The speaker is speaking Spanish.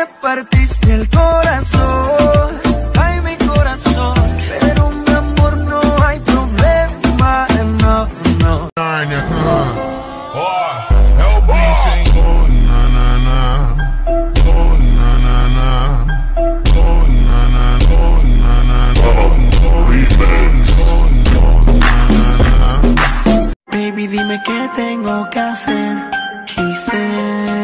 me partiste el corazón, ay mi corazón, pero mi amor no hay problema, no, no. Baby, dime qué tengo que hacer. Quise